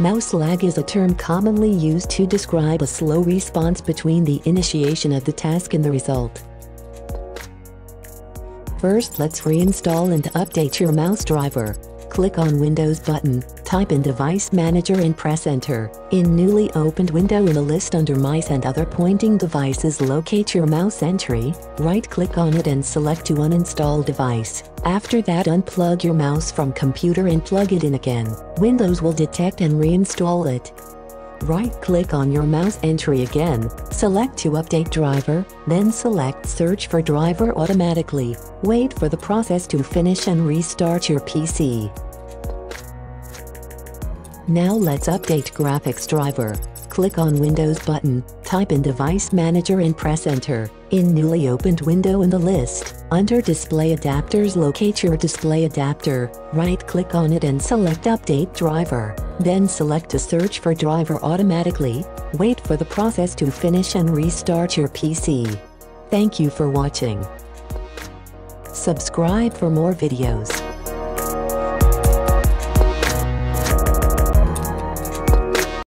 Mouse lag is a term commonly used to describe a slow response between the initiation of the task and the result. First let's reinstall and update your mouse driver. Click on Windows button, type in Device Manager and press Enter. In newly opened window in the list under Mice and other pointing devices locate your mouse entry, right-click on it and select to uninstall device. After that unplug your mouse from computer and plug it in again. Windows will detect and reinstall it. Right-click on your mouse entry again, select to update driver, then select search for driver automatically. Wait for the process to finish and restart your PC. Now let's update graphics driver. Click on Windows button, type in Device Manager and press Enter. In newly opened window in the list, under Display Adapters locate your display adapter, right-click on it and select Update Driver. Then select to search for driver automatically, wait for the process to finish and restart your PC. Thank you for watching. Subscribe for more videos.